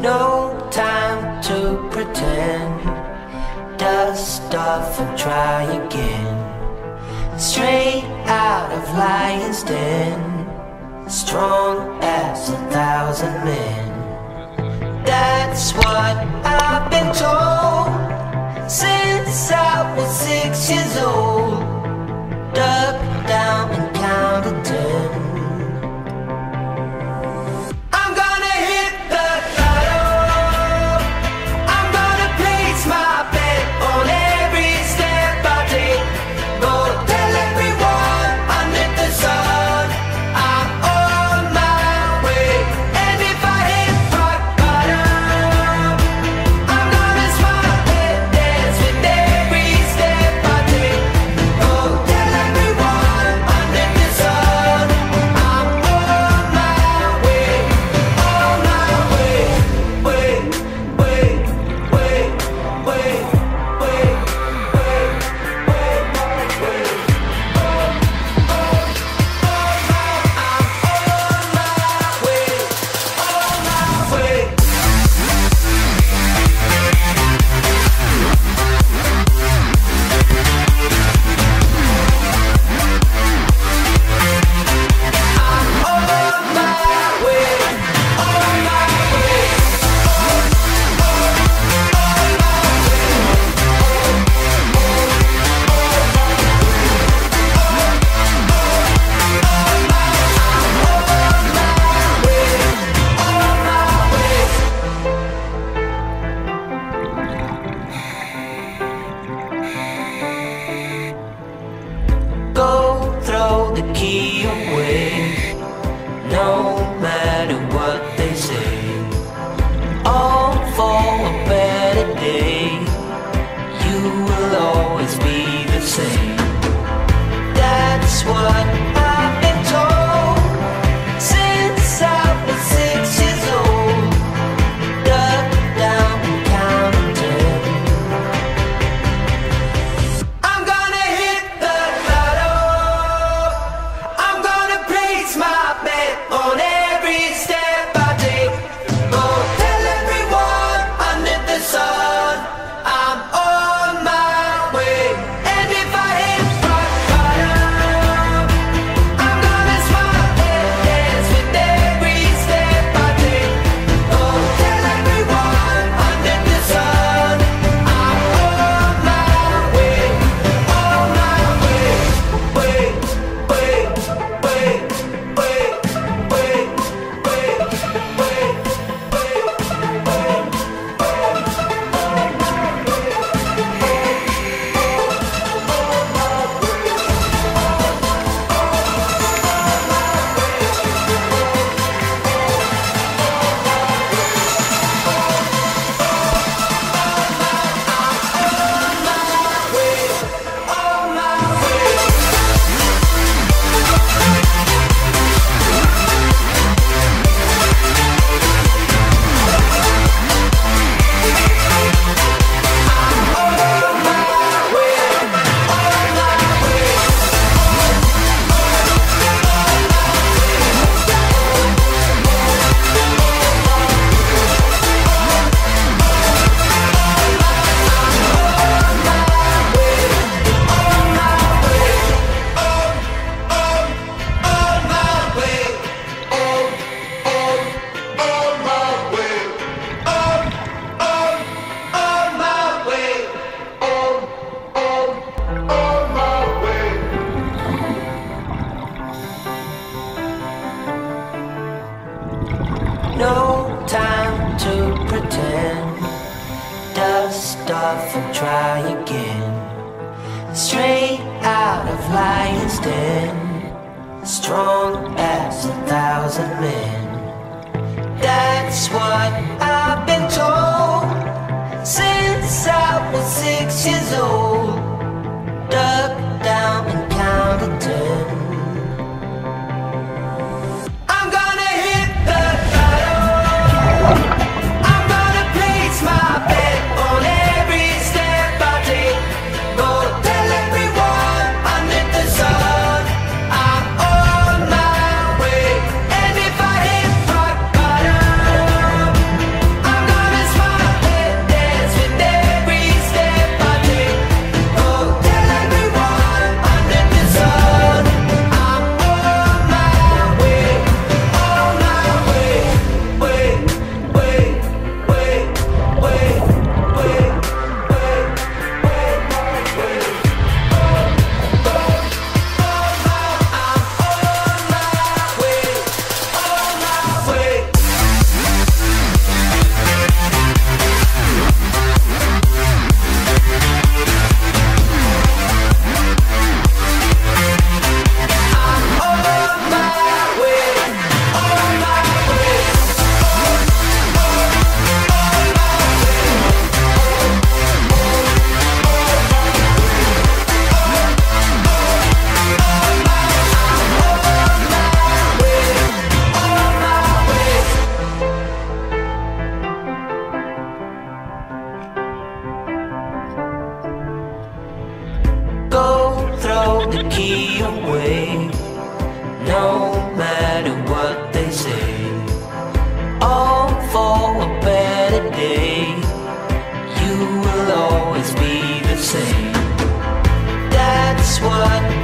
No time to pretend. Dust off and try again. Straight out of lion's den. Strong as a thousand men. That's what I've been told Since I was six years old. Dust what world. and try again. Straight out of lion's den, strong as a thousand men. That's what I've been told since I was six years old. Key away. No matter what they say, all for a better day. You will always be the same. That's what